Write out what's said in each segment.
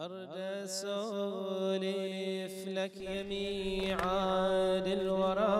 أرد أسولف لك يميعاد الورى.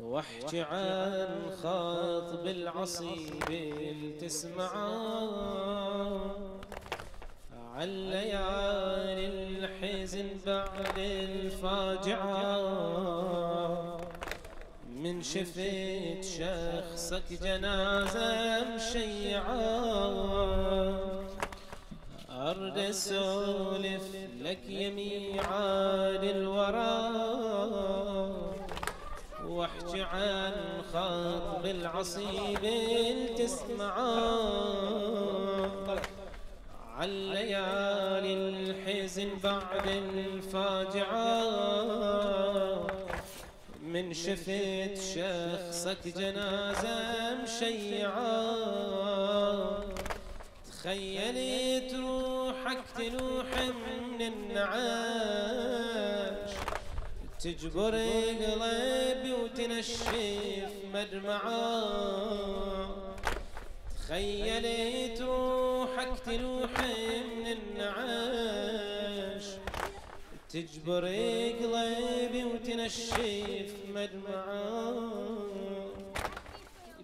واحكي عن خاطب العصيب تسمعه. عن ليالي الحزن بعد الفاجعة. من شفت شخصك جنازة مشيعة. أرد أسولف لك يميعاد الورى. واحكي عن خطب العصيب تسمعه عن ليالي الحزن بعد الفاجعة من شفت شخصك جنازة مشيعة تخيلت روحك تلوح من النعاش تجبر قلبي وتنشف مدمعه تخيلت روحك تلوح من النعاش تجبر قلبي وتنشف مدمعه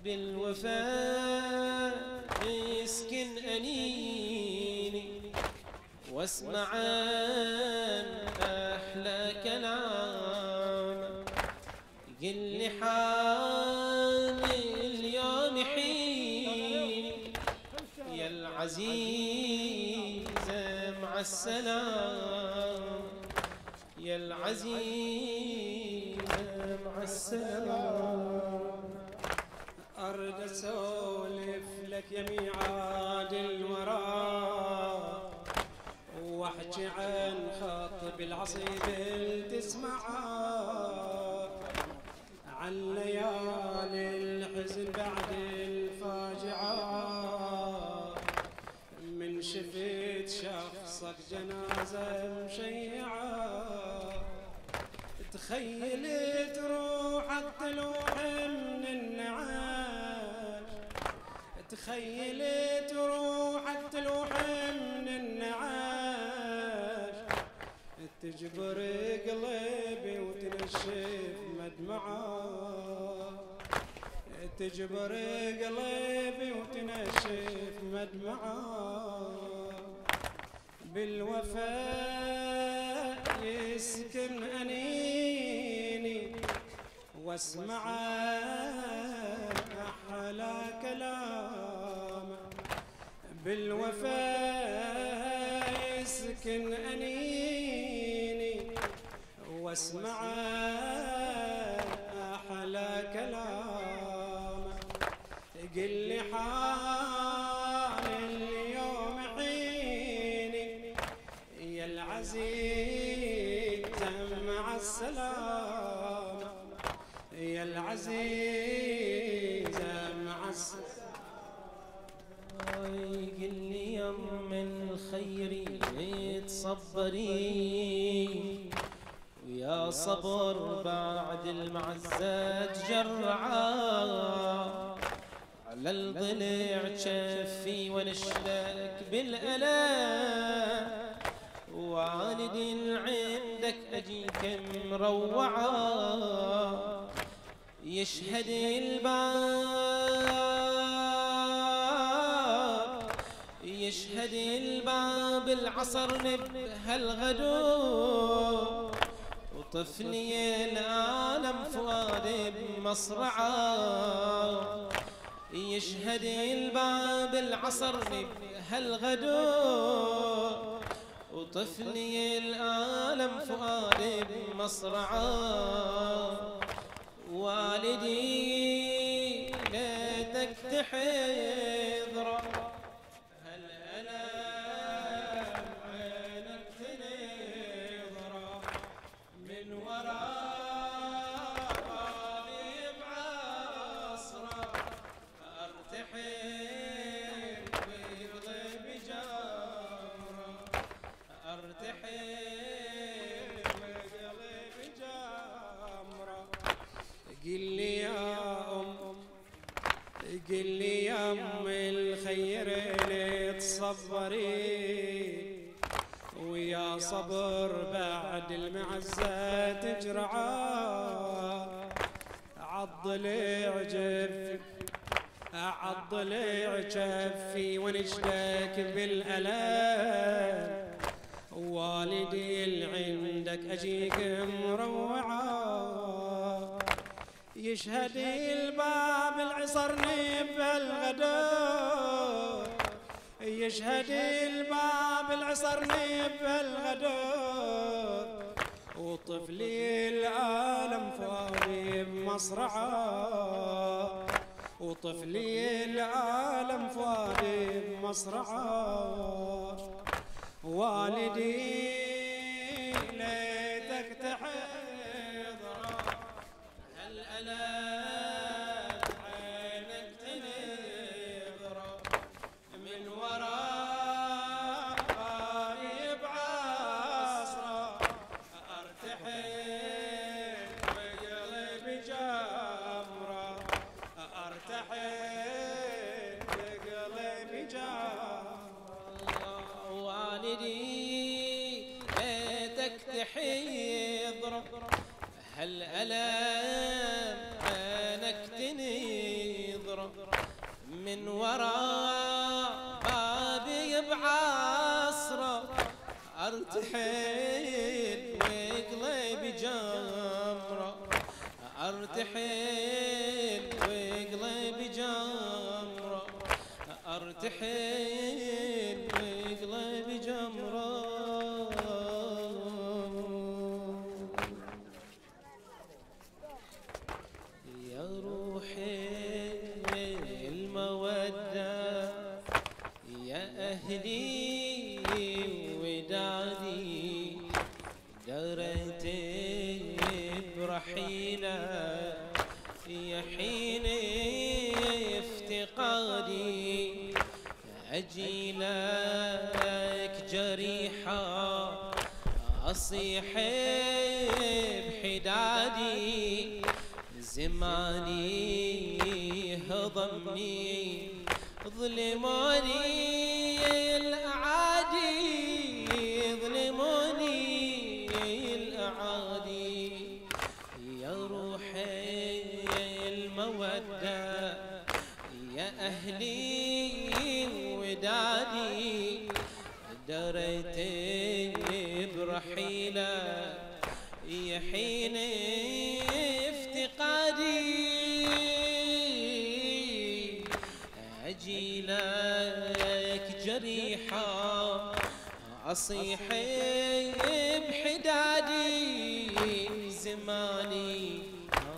بالوفاء واسمع أحلى كلام. قل لي حالي اليوم حين يا العزيزة مع السلام. يا العزيزة مع السلام. أرد أسولف لك يا ميعاد واحكي عن خطب العصيب تسمعه. عن ليالي الحزن بعد الفاجعة. من شفت شخصك جنازة مشيعة. تخيلت روحك تلوح من النعاش تخيلت روحك تجبر قلبي وتنشف مدمعه بالوفاء يسكن أنيني واسمع أحلى كلام. بالوفاء يسكن أنيني واسمع أحلى كلام. قل لي حال اليوم حيني. يا العزيز مع السلامة يا العزيز مع السلامة قل لي يم الخير تصبري ويا صبر بعد المعزة تجرعا على الضلع كفي ونشلك بالألام والدي عندك أجيك مروعة يشهد الباب يشهد الباب العصر نبه الغدو وطفلي العالم فؤاد بمصرعه يشهد الباب العصر نبه الغدو وطفلي العالم فؤاد بمصرعه والدي ليتك تحضره قل لي يا أم قل لي يا أم تصبري ويا صبر بعد المعزة تجرعا. عضل عجب عضل عجفي ونشدك بالألم. والدي اللي عندك أجيك مروعة يشهد الباب العصرني بهالغدر يشهد الباب العصرني بهالغدر وطفلي العالم فاضي بمصرعه. وطفلي العالم فاضي بمصرعه. والدي هالألم عينك تنظر من وراء بابي بعصره ارتحل وقلبي جمره ارتحل وقلبي جمره ارتحل أجي لك جريحة أصيح بحدادي زماني هضمني ظلموني أصيح بحدادي زماني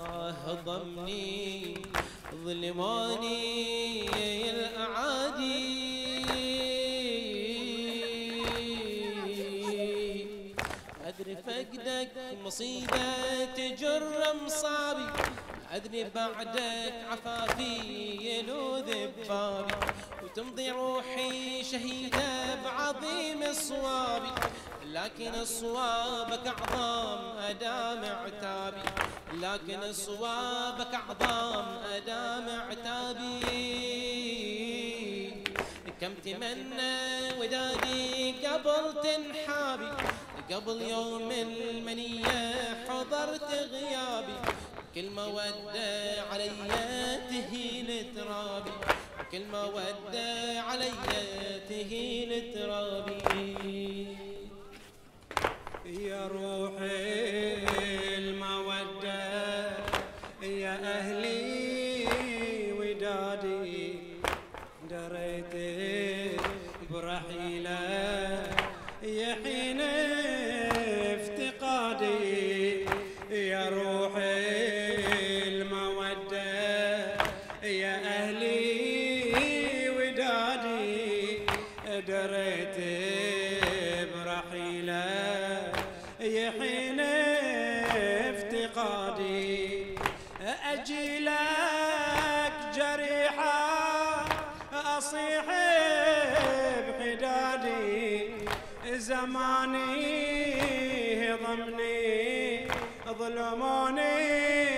آه ضمني ظلموني الأعادي. أدري فقدك مصيبة تجر مصابي أدري بعدك عفافي يلوذ ببابي وتمضي روحي شهيدة بعظيم صوابي لكن صوابك أعظم أدام عتابي لكن صوابك أعظم أدام عتابي كم تمنى ودادي قبل تنحابي قبل يوم المنية حضرت غيابي. كل مودة علي تهيل ترابي. كل مودة علي تهيل ترابي يا روحي المودة يا أهلي ودادي دريت برحيلة يا حين افتقادي. يا روحي المودة يا أهلي زماني ضمني ظلموني.